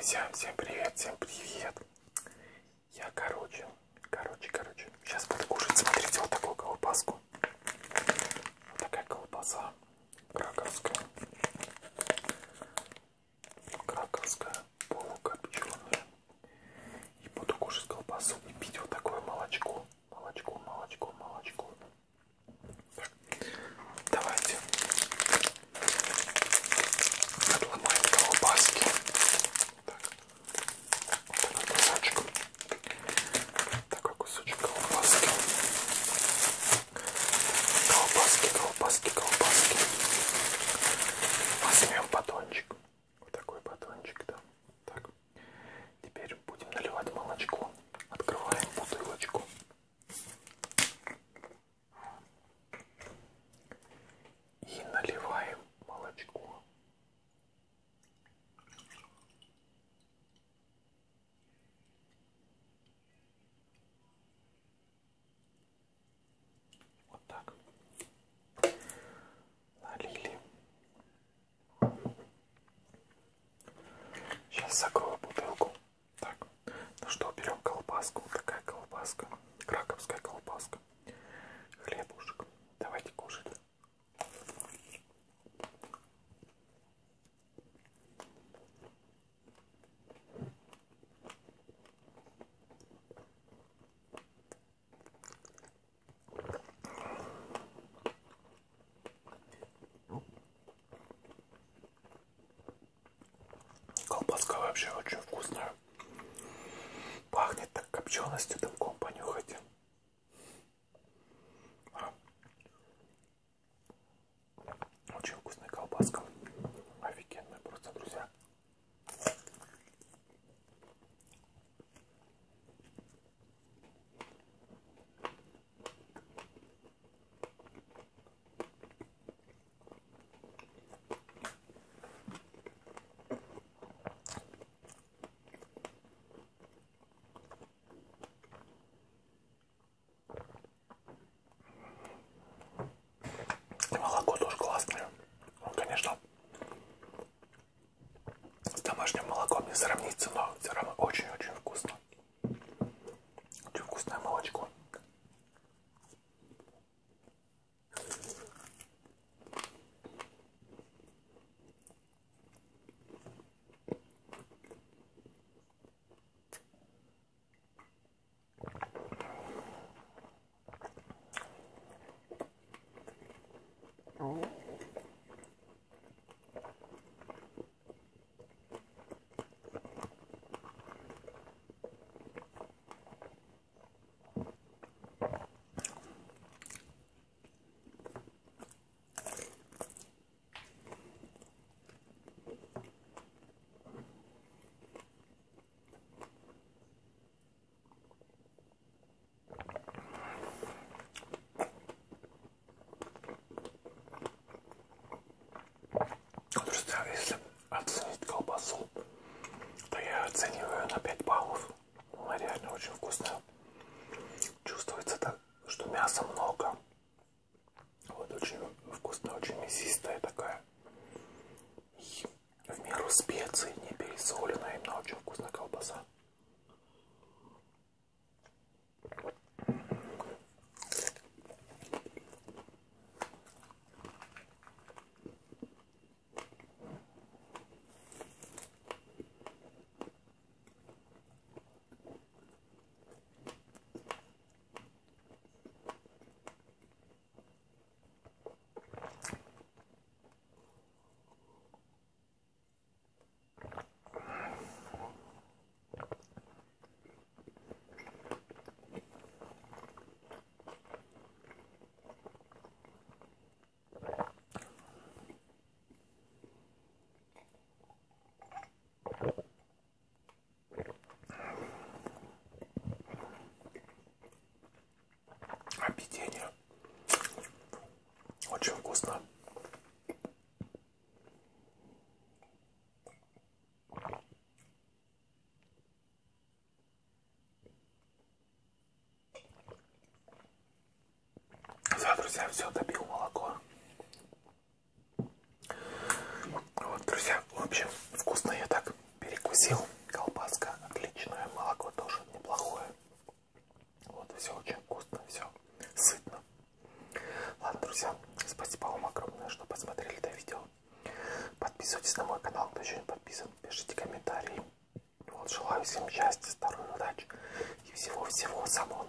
Друзья, всем привет, всем привет. Я, короче, короче, короче, сейчас буду кушать, смотрите, вот такую колбаску. Вот такая колбаса закрою бутылку. Так, ну что, берем колбаску. Такая колбаска. Краковская колбаска. Хлебушек. Давайте кушать. Колбаска вообще очень вкусная. Пахнет так копченостью, дымком понюхайте. А. Очень вкусная колбаска. Офигенная просто, друзья. И молоко тоже классное. Ну, конечно, с домашним молоком не сравнится, но все равно очень-очень вкусно. Очень вкусное молочко. Друзья, если оценить колбасу, то я оцениваю на 5 баллов. Она реально очень вкусная. Чувствуется так, что мяса много. Вот очень вкусная, очень мясистая такая. И в меру специй, не пересоленная, именно очень вкусная колбаса. Очень вкусно. Все, друзья, все, добил молоко. Вот, друзья, в общем, вкусно я так перекусил. Подписывайтесь на мой канал, кто еще не подписан. Пишите комментарии. Вот, желаю всем счастья, здоровья, удачи и всего-всего самого